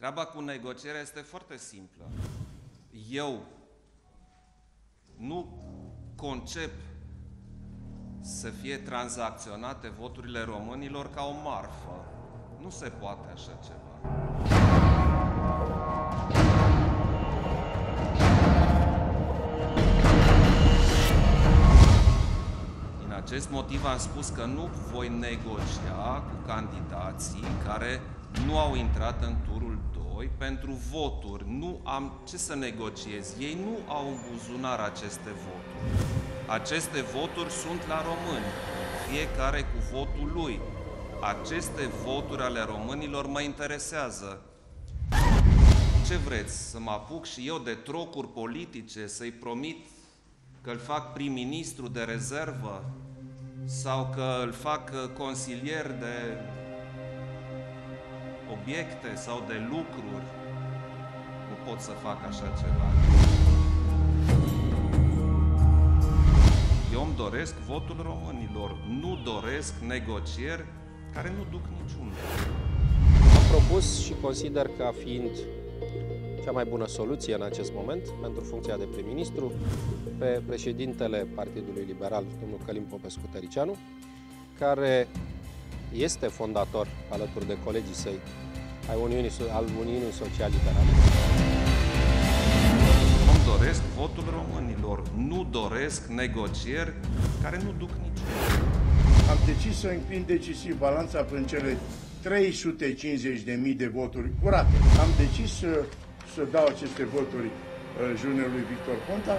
Treaba cu negocierea este foarte simplă. Eu nu concep să fie tranzacționate voturile românilor ca o marfă. Nu se poate așa ceva. Acest motiv am spus că nu voi negocia cu candidații care nu au intrat în turul 2 pentru voturi. Nu am ce să negociez. Ei nu au în buzunar aceste voturi. Aceste voturi sunt la români, fiecare cu votul lui. Aceste voturi ale românilor mă interesează. Ce vreți? Să mă apuc și eu de trocuri politice, să-i promit că îl fac prim-ministru de rezervă sau că îl fac uh, consilier de obiecte sau de lucruri. Nu pot să fac așa ceva. Eu îmi doresc votul românilor, nu doresc negocieri care nu duc niciunde. Am propus și consider ca fiind cea mai bună soluție în acest moment pentru funcția de prim-ministru pe președintele Partidului Liberal, domnul Călim Popescu-Tăricianu, care este fondator alături de colegii săi ai Uniunii, al Uniunii Social-Liberale. Îmi doresc votul românilor, nu doresc negocieri care nu duc niciunde. Am decis să înclin decisiv balanța prin cele 350.000 de voturi curate. Am decis să, să dau aceste voturi uh, juniorului Victor Ponta.